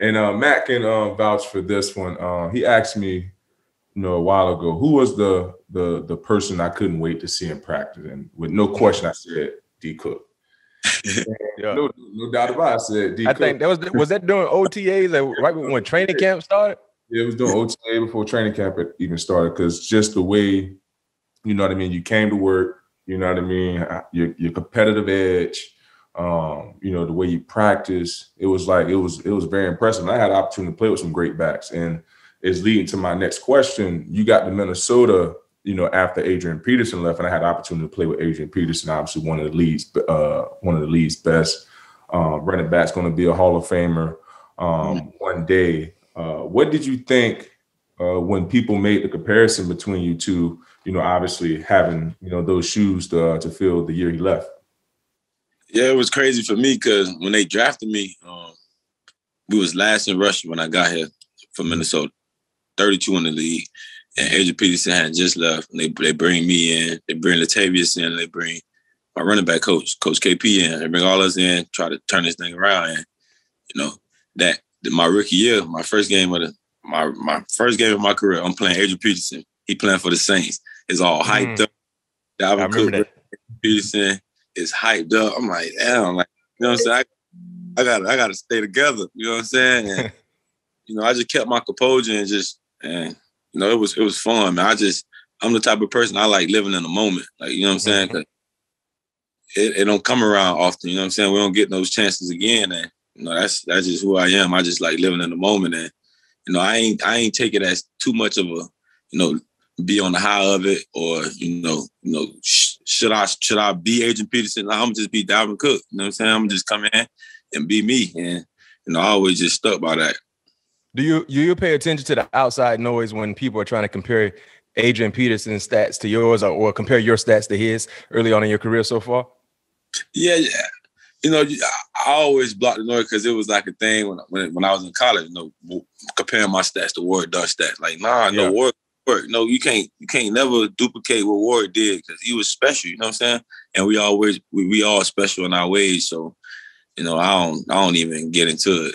And uh, Matt can uh, vouch for this one. Uh, he asked me, you know, a while ago, who was the the the person I couldn't wait to see in practice, and with no question, I said D Cook. yeah. no, no doubt about it. I said D I Cook. think that was was that during OTAs, like right when training camp started. Yeah, it was doing OTA before training camp even started because just the way, you know what I mean. You came to work. You know what I mean. Your your competitive edge um, you know, the way you practice, it was like it was it was very impressive. And I had the opportunity to play with some great backs, and it's leading to my next question. You got to Minnesota, you know, after Adrian Peterson left, and I had the opportunity to play with Adrian Peterson, obviously one of the league's uh, one of the league's best. Um, running back's going to be a Hall of Famer um, mm-hmm. one day. Uh, what did you think uh, when people made the comparison between you two? You know, obviously having you know those shoes to, to fill the year he left. Yeah, it was crazy for me because when they drafted me, um, we was last in rushing when I got here from Minnesota, 32 in the league. And Adrian Peterson had just left. And they they bring me in, they bring Latavius in, they bring my running back coach, Coach KP in. They bring all us in, try to turn this thing around. And you know, that my rookie year, my first game of the my my first game of my career, I'm playing Adrian Peterson. He playing for the Saints. It's all hyped mm. up. Dalvin Cook, Peterson, is hyped up. I'm like, damn, like, you know what I'm saying? I, I gotta, I gotta stay together. You know what I'm saying? And, you know, I just kept my composure and just, and you know, it was, it was fun, man. I just, I'm the type of person I like living in the moment. Like, you know what I'm saying? Mm-hmm. It, it don't come around often. You know what I'm saying? We don't get those chances again. And, you know, that's, that's just who I am. I just like living in the moment. And, you know, I ain't, I ain't take it as too much of a, you know, be on the high of it or, you know, you know, should I should I be Adrian Peterson? I'm just be Dalvin Cook. You know what I'm saying? I'm just come in and be me. And know, I always just stuck by that. Do you do you pay attention to the outside noise when people are trying to compare Adrian Peterson's stats to yours or, or compare your stats to his early on in your career so far? Yeah, yeah. You know, I always blocked the noise because it was like a thing when, when when I was in college. You know, comparing my stats to Warrick Dunn's stats. Like, nah, yeah. no Ward. No, you can't you can't never duplicate what Ward did because he was special, you know what I'm saying? And we always we, we all special in our ways. So, you know, I don't I don't even get into it.